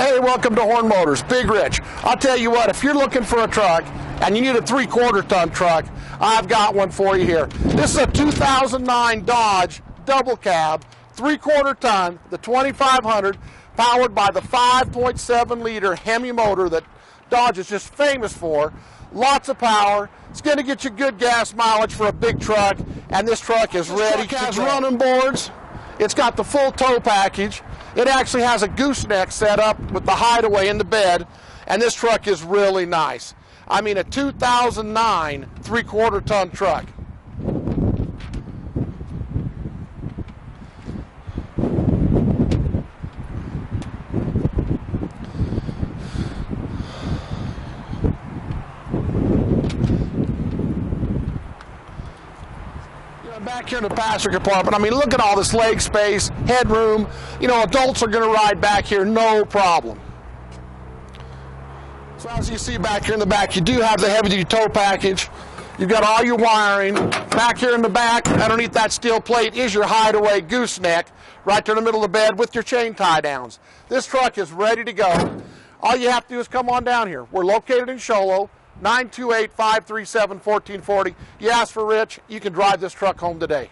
Hey, welcome to Horne Motors, Big Rich. I'll tell you what, if you're looking for a truck and you need a three quarter ton truck, I've got one for you here. This is a 2009 Dodge double cab, three quarter ton, the 2500, powered by the 5.7 liter Hemi motor that Dodge is just famous for. Lots of power. It's going to get you good gas mileage for a big truck, and this truck is This ready. truck has to running boards. It's got the full tow package. It actually has a gooseneck set up with the hideaway in the bed, and this truck is really nice. I mean, a 2009 three quarter ton truck. Back here in the passenger compartment, I mean, look at all this leg space, headroom. You know, adults are going to ride back here, no problem. So as you see back here in the back, you do have the heavy-duty tow package. You've got all your wiring. Back here in the back, underneath that steel plate, is your hideaway gooseneck, right there in the middle of the bed with your chain tie downs. This truck is ready to go. All you have to do is come on down here. We're located in Show 928-537-1440. You ask for Rich, you can drive this truck home today.